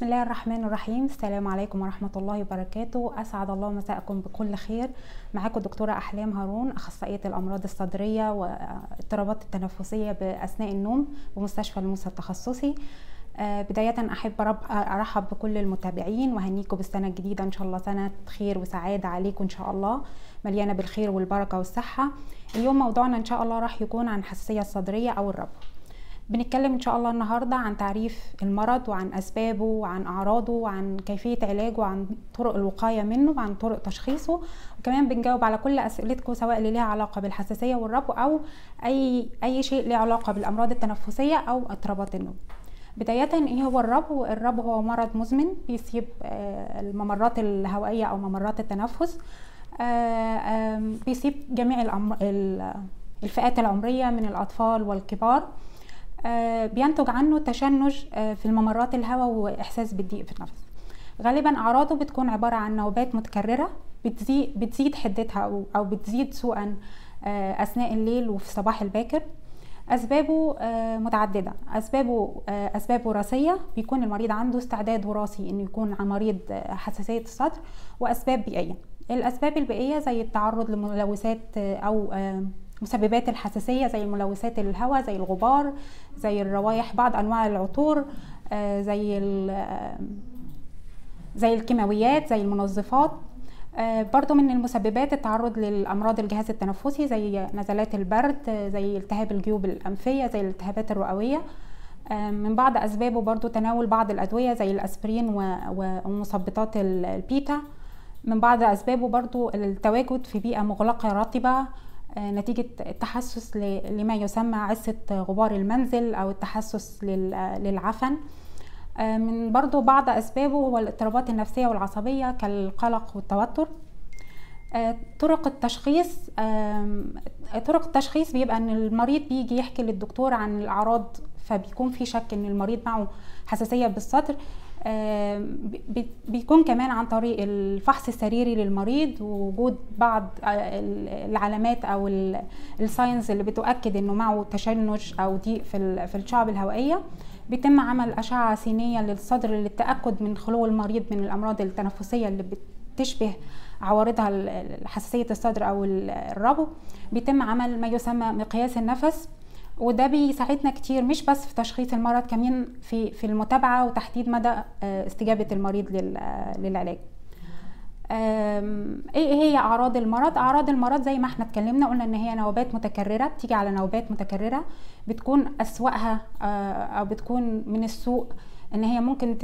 بسم الله الرحمن الرحيم. السلام عليكم ورحمة الله وبركاته. أسعد الله مساءكم بكل خير. معاكم دكتورة أحلام هارون أخصائية الأمراض الصدرية واضطرابات التنفسية بأثناء النوم بمستشفى الموسى التخصصي. آه، بداية أحب أرحب بكل المتابعين وهنيكم بالسنة الجديدة. إن شاء الله سنة خير وسعادة عليكم إن شاء الله مليانة بالخير والبركة والصحة. اليوم موضوعنا إن شاء الله راح يكون عن الحساسية الصدرية أو الربو. بنتكلم إن شاء الله النهارده عن تعريف المرض وعن أسبابه وعن أعراضه وعن كيفية علاجه وعن طرق الوقاية منه وعن طرق تشخيصه. وكمان بنجاوب على كل أسئلتكم سواء اللي ليها علاقة بالحساسية والربو أو أي أي شيء له علاقة بالأمراض التنفسية أو اضطرابات النوم. بداية إيه هو الربو؟ الربو هو مرض مزمن بيصيب آه، الممرات الهوائية أو ممرات التنفس. آه، بيصيب جميع الفئات العمرية من الأطفال والكبار. بينتج عنه تشنج آه، في الممرات الهواء وإحساس بالضيق في النفس. غالبا أعراضه بتكون عبارة عن نوبات متكررة بتزيد حدتها أو بتزيد سوءا آه، أثناء الليل وفي الصباح الباكر. أسبابه آه، متعددة. أسبابه آه، اسباب وراثيه بيكون المريض عنده استعداد وراثي إنه يكون مريض آه، حساسية الصدر وأسباب بيئية. الأسباب البيئية زي التعرض لملوثات آه، أو آه، مسببات الحساسية زي ملوثات الهواء زي الغبار زي الروائح بعض أنواع العطور آه، زي آه، زي الكيماويات زي المنظفات. آه، برضو من المسببات التعرض للأمراض الجهاز التنفسي زي نزلات البرد زي التهاب الجيوب الأنفية زي الالتهابات الرئوية. آه، من بعض أسبابه برضو تناول بعض الأدوية زي و- ومثبطات ال- البيتا. من بعض أسبابه برضو التواجد في بيئة مغلقة رطبة. آه، نتيجة التحسس لما يسمى عسة غبار المنزل أو التحسس لل- للعفن. آه، من برضو بعض أسبابه هو الاضطرابات النفسية والعصبية كالقلق والتوتر. آه، طرق التشخيص طرق التشخيص بيبقى إن المريض بيجي يحكي للدكتور عن الأعراض فبيكون في شك إن المريض معه حساسية بالصدر. بيكون كمان عن طريق الفحص السريري للمريض ووجود بعض آه، ال- العلامات أو ال signs اللي بتؤكد إنه معه تشنج أو ضيق في في الشعب الهوائية. بيتم عمل أشعة سينية للصدر للتأكد من خلو المريض من الأمراض التنفسية اللي بتشبه عوارضها حساسية الصدر أو ال- الربو. بيتم عمل ما يسمى مقياس النفس. وده بيساعدنا كتير مش بس في تشخيص المرض كمان في في المتابعة وتحديد مدى آه، استجابة المريض آه، للعلاج. آم، إيه هي أعراض المرض؟ أعراض المرض زي ما إحنا اتكلمنا قلنا إن هي نوبات متكررة بتيجي على نوبات متكررة بتكون أسوأها آه، أو بتكون من السوء. إن هي ممكن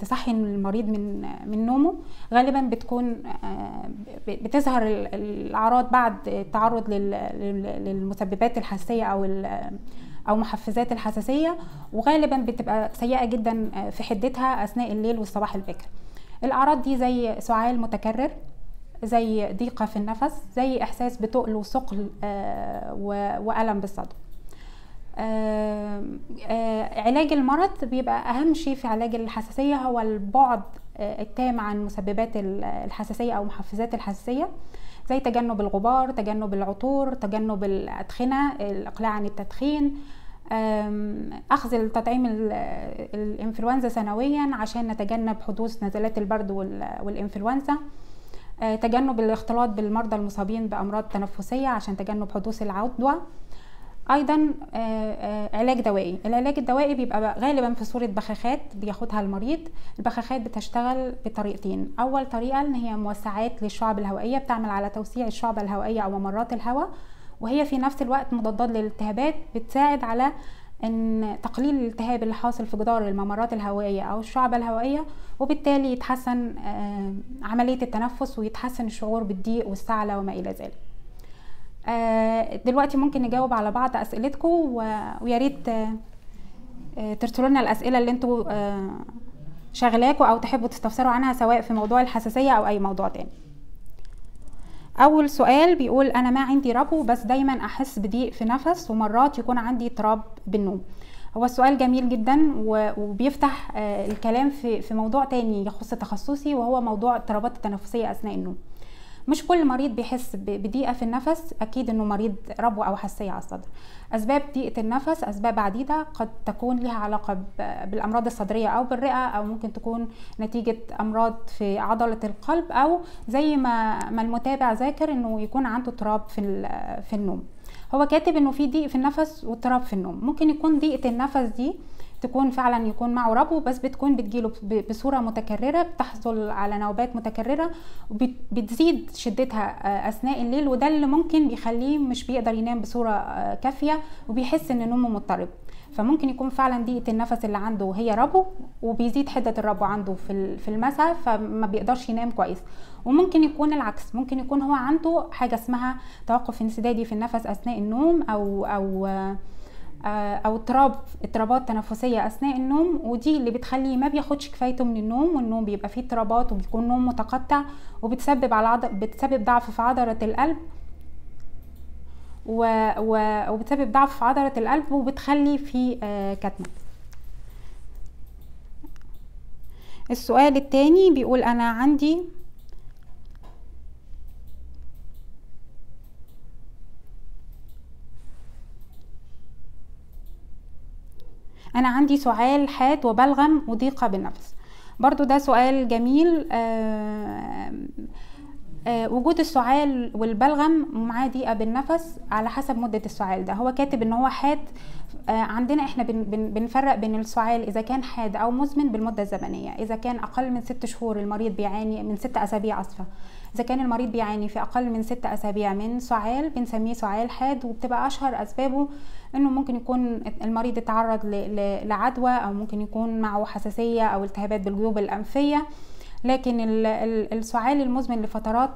تصحي المريض من من نومه. غالبا بتكون آه، بتظهر ال- الأعراض بعد التعرض لل- لل- للمسببات الحساسية أو أو محفزات الحساسية. وغالبا بتبقى سيئة جدا آه، في حدتها أثناء الليل والصباح الباكر الأعراض دي زي سعال متكرر زي ضيقة في النفس زي إحساس بتقل وثقل آه، وألم بالصدر. علاج المرض بيبقى أهم شيء في علاج الحساسية هو البعد آه، التام عن مسببات ال- الحساسية أو محفزات الحساسية زي تجنب الغبار تجنب العطور تجنب الأدخنة الإقلاع عن التدخين. أخذ التطعيم ال- الإنفلونزا سنويا عشان نتجنب حدوث نزلات البرد وال- والإنفلونزا. آه، تجنب الاختلاط بالمرضى المصابين بأمراض تنفسية عشان تجنب حدوث العدوى. أيضا آه، آه، علاج دوائي. العلاج الدوائي بيبقى غالبا في صورة بخاخات بياخدها المريض. البخاخات بتشتغل بطريقتين. أول طريقة إن هي موسعات للشعب الهوائية بتعمل على توسيع الشعب الهوائية أو ممرات الهواء. وهي في نفس الوقت مضادات للالتهابات بتساعد على إن تقليل الالتهاب اللي حاصل في جدار الممرات الهوائية أو الشعب الهوائية وبالتالي يتحسن آه، عملية التنفس ويتحسن الشعور بالضيق والسعله وما إلى ذلك. دلوقتي ممكن نجاوب على بعض أسئلتكم ويا ريت آه، آه، ترسلوا لنا الأسئلة اللي أنتوا آه، شغلاكوا أو تحبوا تستفسروا عنها سواء في موضوع الحساسية أو أي موضوع تاني. أول سؤال بيقول أنا ما عندي ربو بس دايما أحس بضيق في نفس ومرات يكون عندي اضطراب بالنوم. هو السؤال جميل جدا وبيفتح آه، الكلام في موضوع تاني يخص تخصصي وهو موضوع اضطرابات التنفسية أثناء النوم. مش كل مريض بيحس بضيقه في النفس أكيد إنه مريض ربو أو حساسية على الصدر. أسباب ضيقة النفس أسباب عديدة قد تكون لها علاقة بالأمراض الصدرية أو بالرئة أو ممكن تكون نتيجة أمراض في عضلة القلب أو زي ما ما المتابع ذاكر إنه يكون عنده اضطراب في في النوم. هو كاتب إنه في ضيق في النفس واضطراب في النوم. ممكن يكون ضيقة النفس دي تكون فعلا يكون معه ربو بس بتكون بتجيله بصورة متكررة بتحصل على نوبات متكررة وبتزيد شدتها آه، أثناء الليل وده اللي ممكن بيخليه مش بيقدر ينام بصورة آه، كافية وبيحس إن نومه مضطرب. فممكن يكون فعلا ضيقه النفس اللي عنده هي ربو وبيزيد حدة الربو عنده في في المساء فما بيقدرش ينام كويس. وممكن يكون العكس ممكن يكون هو عنده حاجة اسمها توقف انسدادي في النفس أثناء النوم أو أو أو اضطراب اضطرابات تنفسية أثناء النوم ودي اللي بتخليه ما بياخدش كفايته من النوم والنوم بيبقى فيه اضطرابات وبيكون نوم متقطع وبتسبب على عضل بتسبب ضعف في عضلة القلب. و... و... وبتسبب ضعف في عضلة القلب وبتخلي في آه كتمة. السؤال التاني بيقول أنا عندي أنا عندي سعال حاد وبلغم وضيقه بالنفس. برضو ده سؤال جميل آه آه وجود السعال والبلغم ومعاه ضيقه بالنفس على حسب مدة السعال ده. هو كاتب إن هو حاد آه عندنا إحنا بن بن بنفرق بين السعال إذا كان حاد أو مزمن بالمدة الزمنية. إذا كان أقل من ست شهور المريض بيعاني من ست أسابيع اسفه إذا كان المريض بيعاني في أقل من ست أسابيع من سعال بنسميه سعال حاد وبتبقى أشهر أسبابه إنه ممكن يكون المريض اتعرض لعدوى أو ممكن يكون معه حساسية أو التهابات بالجيوب الأنفية. لكن السعال المزمن لفترات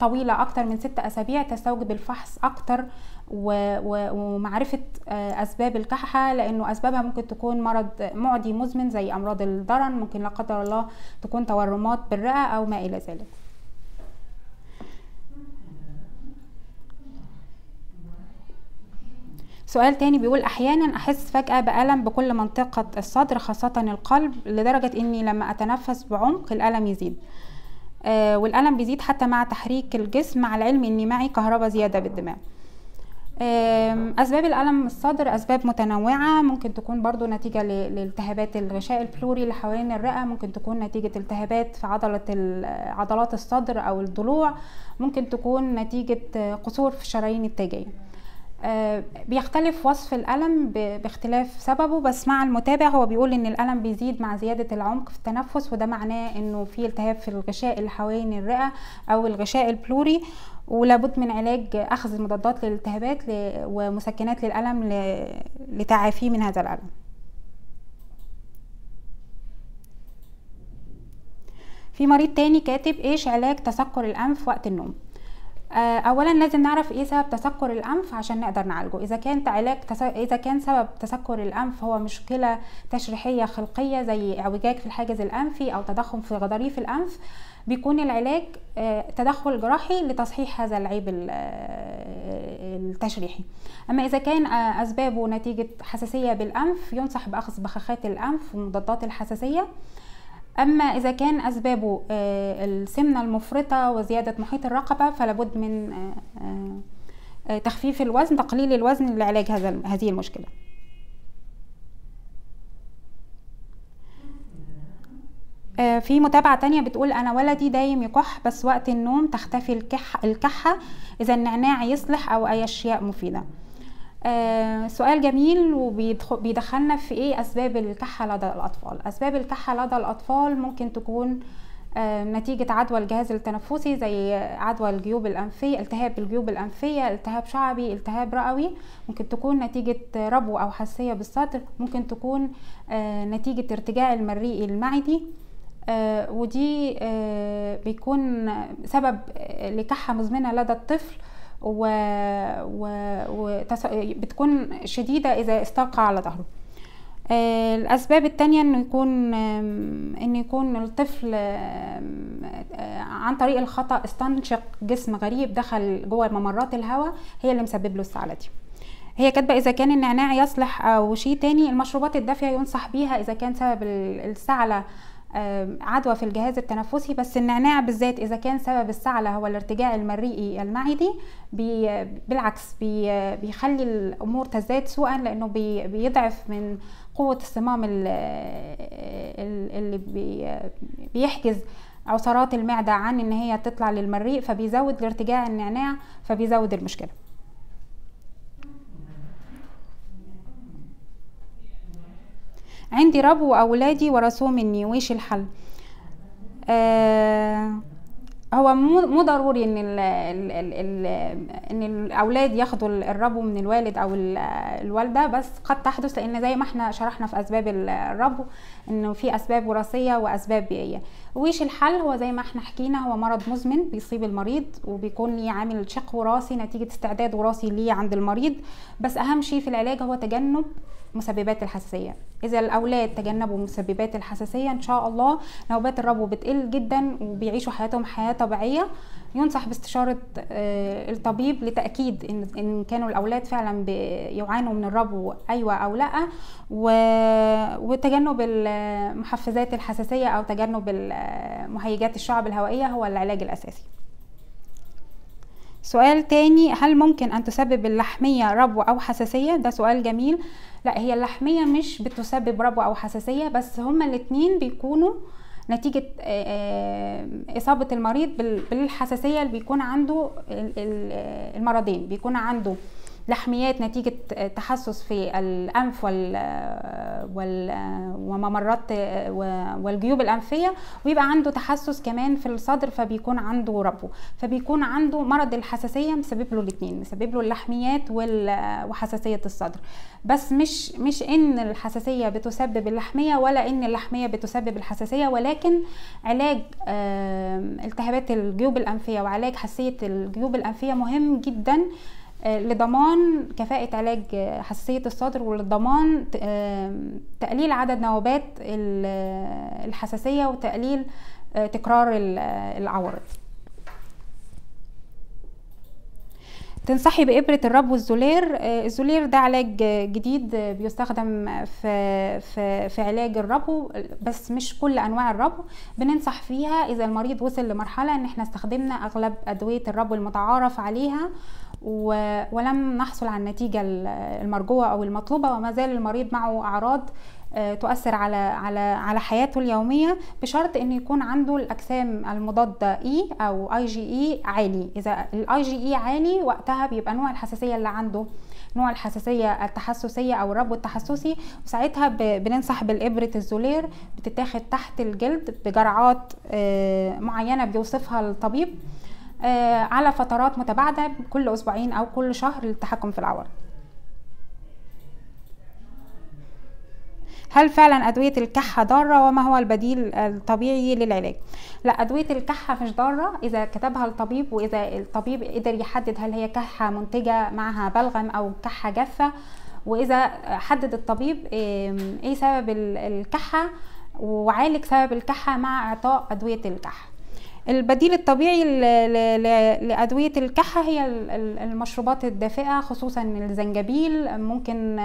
طويلة أكتر من ست أسابيع تستوجب الفحص أكتر ومعرفة آه، أسباب الكحة لأنه أسبابها ممكن تكون مرض معدي مزمن زي أمراض الضرن ممكن لا قدر الله تكون تورمات بالرئة أو ما إلى ذلك. سؤال تاني بيقول أحيانا أحس فجأة بألم بكل منطقة الصدر خاصة القلب لدرجة إني لما أتنفس بعمق الألم يزيد. آه والألم بيزيد حتى مع تحريك الجسم مع العلم إني معي كهرباء زيادة بالدماغ. أسباب الألم الصدر أسباب متنوعة. ممكن تكون برضو نتيجة لالتهابات الغشاء البلوري اللي حوالين الرئة. ممكن تكون نتيجة التهابات في عضلة عضلات الصدر أو الضلوع. ممكن تكون نتيجة قصور في الشرايين التاجية. بيختلف وصف الألم باختلاف سببه بس مع المتابع هو بيقول إن الألم بيزيد مع زيادة العمق في التنفس وده معناه إنه في التهاب في الغشاء اللي حوالين الرئة أو الغشاء البلوري ولابد من علاج أخذ مضادات للالتهابات ومسكنات للألم لتعافيه من هذا الألم. في مريض تاني كاتب إيش علاج تسكر الأنف وقت النوم؟ آه، اولا لازم نعرف إيه سبب تسكر الأنف عشان نقدر نعالجه. إذا كان علاج تس... إذا كان سبب تسكر الأنف هو مشكلة تشريحية خلقية زي اعوجاج في الحاجز الأنفي أو تضخم في غضاريف الأنف بيكون العلاج آه، تدخل جراحي لتصحيح هذا العيب آه، التشريحي. أما إذا كان أسبابه نتيجة حساسية بالأنف ينصح بأخذ بخاخات الأنف ومضادات الحساسية. أما إذا كان اسبابه آه، السمنة المفرطة وزيادة محيط الرقبة فلابد من آه، آه، تخفيف الوزن تقليل الوزن لعلاج هذا هذه المشكلة. في متابعة تانية بتقول أنا ولدي دايم يكح بس وقت النوم تختفي الكح الكحة إذا النعناع يصلح أو أي أشياء مفيدة. آه سؤال جميل وبيدخلنا في إيه أسباب الكحة لدى الأطفال. أسباب الكحة لدى الأطفال ممكن تكون آه نتيجة عدوى الجهاز التنفسي زي عدوى الجيوب الأنفية التهاب الجيوب الأنفية التهاب شعبي التهاب رئوي. ممكن تكون نتيجة ربو أو حساسية بالصدر. ممكن تكون آه نتيجة ارتجاع المريء المعدي. ودي بيكون سبب لكحة مزمنة لدى الطفل. و... و... وتص... بتكون شديدة إذا استلقى على ظهره. آه، الأسباب التانية إنه يكون إن يكون الطفل آه، عن طريق الخطأ استنشق جسم غريب دخل جوه ممرات الهواء هي اللي مسبب له السعلة دي. هي كاتبة إذا كان النعناع يصلح أو شيء تاني المشروبات الدافية ينصح بيها إذا كان سبب السعله عدوى في الجهاز التنفسي بس النعناع بالذات إذا كان سبب السعلة هو الارتجاع المريئي المعدي بي بالعكس بي بيخلي الأمور تزداد سوءا لأنه بي بيضعف من قوة الصمام اللي بي بيحجز عصارات المعدة عن إن هي تطلع للمريء فبيزود الارتجاع النعناع فبيزود المشكلة. عندي ربو وأولادي ورثوه مني ويش الحل؟ آه هو مو ضروري إن ال ال ال ال إن الأولاد ياخدوا الربو من الوالد أو الوالدة بس قد تحدث لأن زي ما إحنا شرحنا في أسباب الربو إنه في أسباب وراثية وأسباب بيئية. ويش الحل؟ هو زي ما إحنا حكينا هو مرض مزمن بيصيب المريض وبيكون ليه عامل شق وراثي نتيجة استعداد وراثي ليه عند المريض. بس أهم شيء في العلاج هو تجنب مسببات الحساسية. إذا الأولاد تجنبوا مسببات الحساسية إن شاء الله نوبات الربو بتقل جدا وبيعيشوا حياتهم حياة طبيعية. ينصح باستشارة الطبيب لتأكيد إن إن كانوا الأولاد فعلا بيعانوا من الربو أيوه أو لأ. وتجنب المحفزات الحساسية أو تجنب مهيجات الشعب الهوائية هو العلاج الأساسي. سؤال تاني هل ممكن أن تسبب اللحمية ربو أو حساسية؟ ده سؤال جميل. لا هي اللحمية مش بتسبب ربو أو حساسية بس هما الاتنين بيكونوا نتيجة إصابة المريض بالحساسية اللي بيكون عنده المرضين. بيكون عنده لحميات نتيجة تحسس في الأنف وال, وال... وممرات والجيوب الأنفية ويبقى عنده تحسس كمان في الصدر فبيكون عنده ربو فبيكون عنده مرض الحساسية مسبب له الاثنين مسبب له اللحميات. وحساسية الصدر بس مش مش إن الحساسية بتسبب اللحمية ولا إن اللحمية بتسبب الحساسية ولكن علاج التهابات الجيوب الأنفية وعلاج حساسية الجيوب الأنفية مهم جدا لضمان كفاءة علاج حساسية الصدر ولضمان تقليل عدد نوبات الحساسية وتقليل تكرار العوارض تنصحي بإبرة الرب والزولير؟ الزولير ده علاج جديد بيستخدم في في في علاج الربو بس مش كل أنواع الربو. بننصح فيها إذا المريض وصل لمرحلة إن إحنا استخدمنا أغلب أدوية الربو المتعارف عليها ولم نحصل على النتيجة المرجوة أو المطلوبة وما زال المريض معه أعراض تؤثر على على على حياته اليومية بشرط إن يكون عنده الأجسام المضادة اي أو اي جي اي عالي. إذا الاي جي اي عالي وقتها بيبقى نوع الحساسية اللي عنده نوع الحساسية التحسسية أو الربو التحسسي. وساعتها بننصح بالإبرة ال Xolair بتتاخد تحت الجلد بجرعات معينة بيوصفها الطبيب على فترات متباعدة كل أسبوعين أو كل شهر للتحكم في العورة. هل فعلا أدوية الكحة ضارة وما هو البديل الطبيعي للعلاج؟ لا أدوية الكحة مش ضارة إذا كتبها الطبيب وإذا الطبيب قدر يحدد هل هي كحة منتجة معها بلغم أو كحة جافة وإذا حدد الطبيب إيه سبب الكحة وعالج سبب الكحة مع إعطاء أدوية الكحة البديل الطبيعي لأدوية الكحة هي المشروبات الدافئة خصوصا الزنجبيل ممكن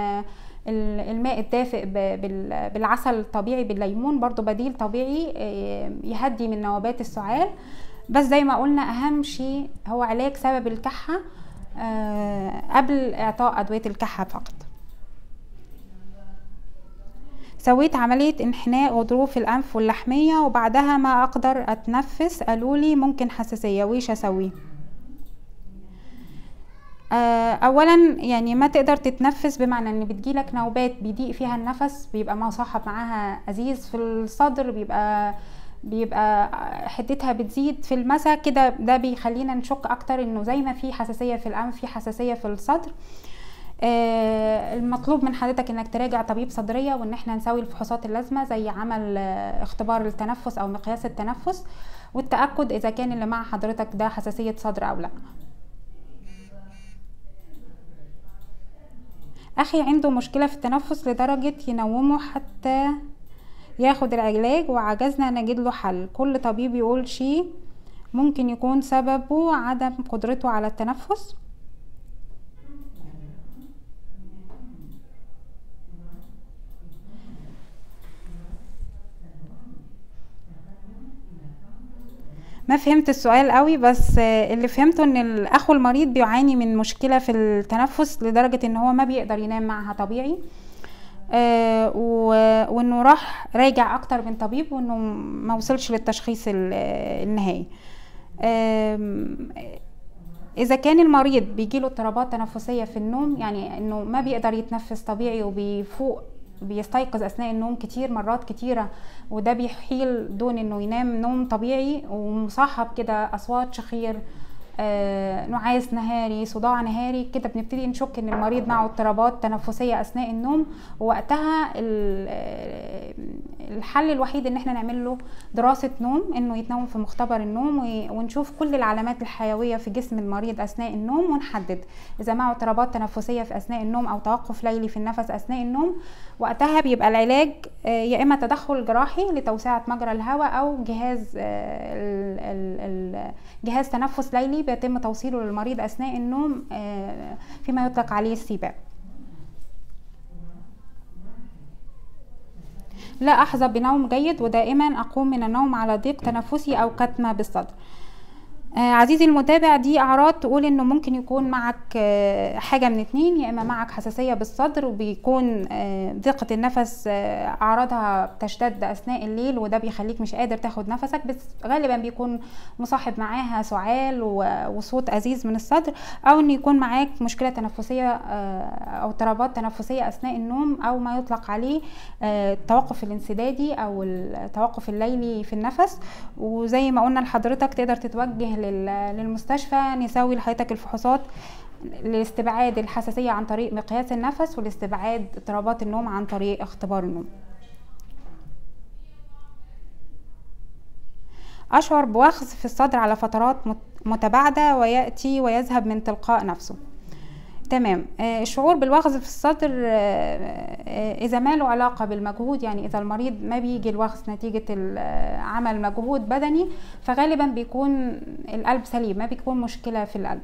الماء الدافئ بالعسل الطبيعي بالليمون برضو بديل طبيعي يهدي من نوبات السعال. بس زي ما قلنا أهم شيء هو علاج سبب الكحة قبل إعطاء أدوية الكحة فقط. سويت عملية انحناء غضروف الأنف واللحمية وبعدها ما أقدر أتنفس قالولي ممكن حساسية ويش أسويه؟ اولا يعني ما تقدر تتنفس بمعنى إن بتجيلك نوبات بيضيق فيها النفس بيبقى مصاحب معاها أزيز في الصدر بيبقى بيبقى حدتها بتزيد في المسا. كده ده بيخلينا نشك أكتر إنه زي ما في حساسية في الأنف في حساسية في الصدر. آه المطلوب من حضرتك إنك تراجع طبيب صدرية وإن إحنا نسوي الفحوصات اللازمة زي عمل آه اختبار التنفس أو مقياس التنفس والتأكد إذا كان اللي مع حضرتك ده حساسية صدر أو لأ. أخي عنده مشكلة في التنفس لدرجة ينومه حتى ياخد العلاج وعجزنا نجد له حل. كل طبيب يقول شيء ممكن يكون سببه عدم قدرته على التنفس. ما فهمت السؤال قوي بس اللي فهمته إن الاخو المريض بيعاني من مشكلة في التنفس لدرجة إن هو ما بيقدر ينام معها طبيعي. آه وإنه راح راجع أكتر من طبيب وإنه ما وصلش للتشخيص النهائي. إذا كان المريض بيجيله اضطرابات تنفسية في النوم يعني إنه ما بيقدر يتنفس طبيعي وبيفوق بيستيقظ أثناء النوم كتير مرات كتيرة وده بيحيل دون إنه ينام نوم طبيعي ومصاحب كده أصوات شخير. نعاس نهاري صداع نهاري. كده بنبتدي نشك إن المريض معه اضطرابات تنفسية أثناء النوم. ووقتها آه، الحل الوحيد إن إحنا نعمل له دراسة نوم إنه يتنوم في مختبر النوم ونشوف كل العلامات الحيوية في جسم المريض أثناء النوم ونحدد إذا معه اضطرابات تنفسية في أثناء النوم أو توقف ليلي في النفس أثناء النوم. وقتها بيبقى العلاج آه، يا إما تدخل جراحي لتوسعة مجرى الهواء أو جهاز جهاز تنفس ليلي بيتم توصيله للمريض أثناء النوم آه، فيما يطلق عليه السيباب لا أحظى بنوم جيد ودائما أقوم من النوم على ضيق تنفسي أو كتمة بالصدر. آه عزيزي المتابع دي أعراض تقول إنه ممكن يكون معك آه حاجة من اتنين يا إما معك حساسية بالصدر وبيكون آه ضيقة النفس آه أعراضها بتشتد أثناء الليل وده بيخليك مش قادر تاخد نفسك بس غالبا بيكون مصاحب معاها سعال وصوت أزيز من الصدر أو إن يكون معاك مشكلة تنفسية آه أو اضطرابات تنفسية أثناء النوم أو ما يطلق عليه آه التوقف الانسدادي أو التوقف الليلي في النفس. وزي ما قلنا لحضرتك تقدر تتوجه للمستشفى نسوي لحضرتك الفحوصات لاستبعاد الحساسية عن طريق مقياس النفس ولاستبعاد اضطرابات النوم عن طريق اختبار النوم. أشعر بوخز في الصدر على فترات متباعدة ويأتي ويذهب من تلقاء نفسه. تمام. آه، الشعور بالوخز في الصدر آه، آه، إذا ما له علاقة بالمجهود يعني إذا المريض ما بيجي الوخز نتيجة عمل مجهود بدني فغالبا بيكون القلب سليم ما بيكون مشكلة في القلب.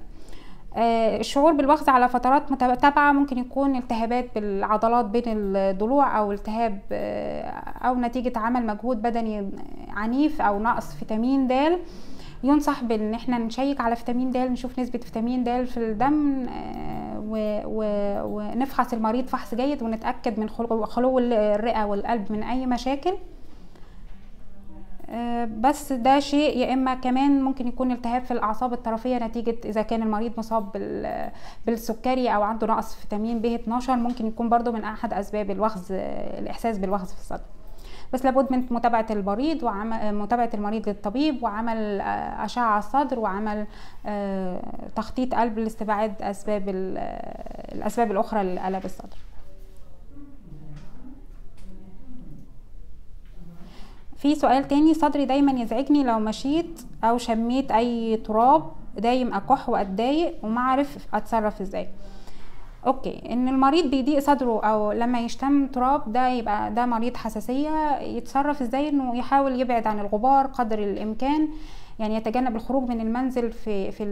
الشعور بالوخز على فترات متتابعة ممكن يكون التهابات بالعضلات بين الضلوع أو التهاب أو نتيجة عمل مجهود بدني عنيف أو نقص فيتامين د. ينصح بإن إحنا نشيك على فيتامين د نشوف نسبة فيتامين د في الدم ونفحص المريض فحص جيد ونتأكد من خلو الرئة والقلب من أي مشاكل. آه، بس ده شيء يا إما كمان ممكن يكون التهاب في الأعصاب الطرفية نتيجة إذا كان المريض مصاب بالسكري أو عنده نقص فيتامين ب 12 ممكن يكون برضو من أحد أسباب الوخز الإحساس بالوخز في الصدر. بس لابد من متابعة المريض وعمل متابعة المريض للطبيب وعمل آه، أشعة على الصدر وعمل آه، تخطيط قلب لاستبعاد أسباب الأسباب الأخرى لالام الصدر. في سؤال تاني صدري دايما يزعجني لو مشيت أو شميت أي تراب دايم أكح وأتضايق وما اعرف أتصرف إزاي. أوكي إن المريض بيضيق صدره أو لما يشتم تراب ده يبقى ده مريض حساسية يتصرف إزاي؟ إنه يحاول يبعد عن الغبار قدر الإمكان يعني يتجنب الخروج من المنزل في في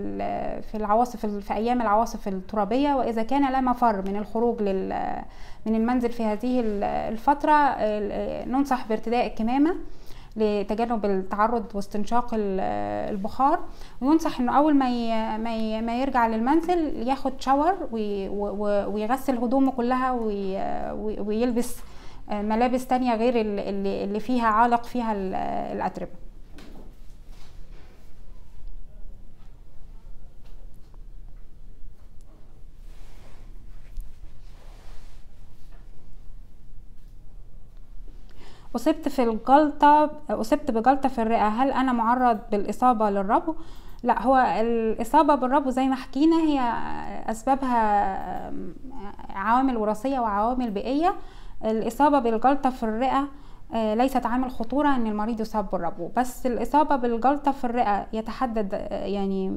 في العواصف في أيام العواصف الترابية وإذا كان لا مفر من الخروج لل من المنزل في هذه الفترة ننصح بارتداء الكمامة. لتجنب التعرض واستنشاق البخار. وينصح إنه أول ما ما يرجع للمنزل ياخد شاور ويغسل هدومه كلها ويلبس ملابس تانية غير اللي فيها عالق فيها الأتربة. أصبت في الجلطة أصبت بجلطة في الرئة هل أنا معرض بالإصابة للربو؟ لا هو الإصابة بالربو زي ما حكينا هي أسبابها عوامل وراثية وعوامل بيئية الإصابة بالجلطة في الرئة آه، ليست عامل خطورة إن المريض يصاب بالربو بس الإصابة بالجلطة في الرئة يتحدد آه، يعني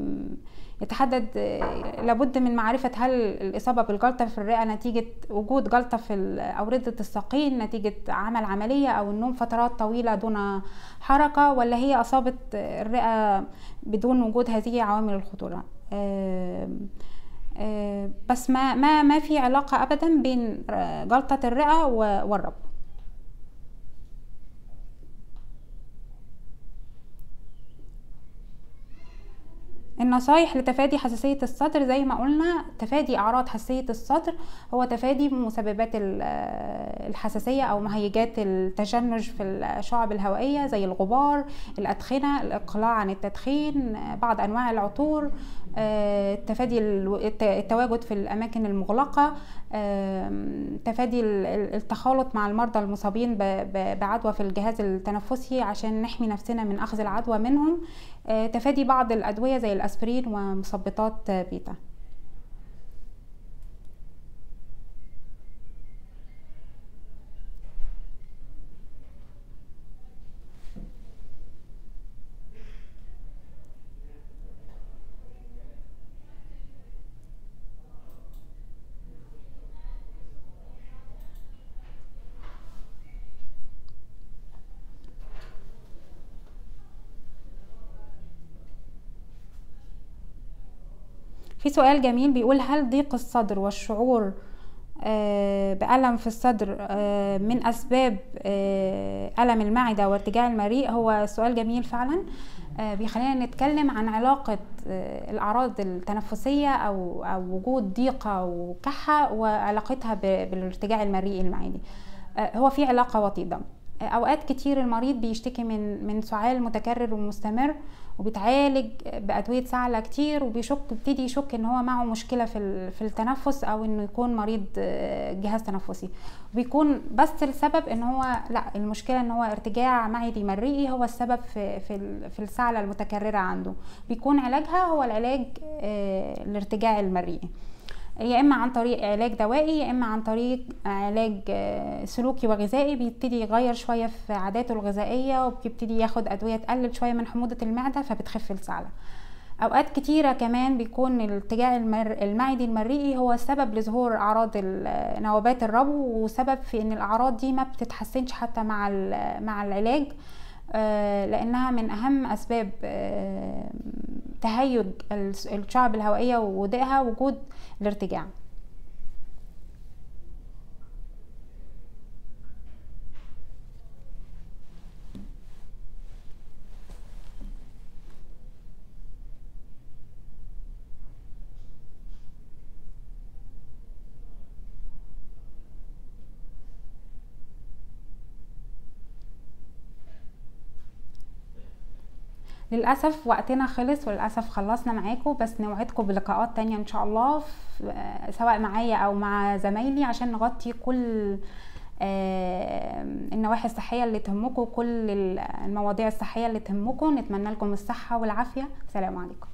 يتحدد آه، لابد من معرفة هل الإصابة بالجلطة في الرئة نتيجة وجود جلطة في أوردة الساقين نتيجة عمل عملية أو النوم فترات طويلة دون حركة ولا هي أصابت الرئة بدون وجود هذه عوامل الخطورة؟ بس ما ما ما في علاقة أبدا بين جلطة الرئة والربو النصايح لتفادي حساسية الصدر زي ما قلنا تفادي أعراض حساسية الصدر هو تفادي مسببات الحساسية أو مهيجات التشنج في الشعب الهوائية زي الغبار الأدخنة الإقلاع عن التدخين بعض أنواع العطور تفادي التواجد في الأماكن المغلقة تفادي التخالط مع المرضى المصابين بعدوى في الجهاز التنفسي عشان نحمي نفسنا من أخذ العدوى منهم. تفادي بعض الأدوية زي الأسبرين ومثبطات بيتا. في سؤال جميل بيقول هل ضيق الصدر والشعور بألم في الصدر من أسباب ألم المعدة وارتجاع المريء؟ هو سؤال جميل فعلا. بيخلينا نتكلم عن علاقة الأعراض التنفسية أو, أو وجود ضيقة وكحة وعلاقتها بالارتجاع المريء المعدي. هو في علاقة وطيدة. أوقات كتير المريض بيشتكي من من سعال متكرر ومستمر وبيتعالج بأدوية سعلة كتير وبيشك بيبتدي يشك إن هو معه مشكلة في في التنفس أو إنه يكون مريض جهاز تنفسي. بيكون بس السبب إن هو لأ المشكلة إن هو ارتجاع معدي مرئي هو السبب في في في السعلة المتكررة عنده. بيكون علاجها هو العلاج الارتجاع المرئي يا إما عن طريق علاج دوائي يا إما عن طريق علاج سلوكي وغذائي. بيبتدي يغير شوية في عاداته الغذائية وبيبتدي ياخد أدوية تقلل شوية من حموضة المعدة فبتخف السعله أوقات كتيرة كمان بيكون الارتجاع المر... المعدي المرئي هو السبب لظهور أعراض نوبات الربو وسبب في إن الأعراض دي ما بتتحسنش حتى مع مع العلاج. لأنها من أهم أسباب تهيج الشعب الهوائية ووضعها وجود الارتجاع. للأسف وقتنا خلص وللأسف خلصنا معاكم بس نوعدكم بلقاءات تانية إن شاء الله سواء معايا أو مع زمايلي عشان نغطي كل النواحي الصحية اللي تهمكم كل المواضيع الصحية اللي تهمكم. نتمنى لكم الصحة والعافية. سلام عليكم.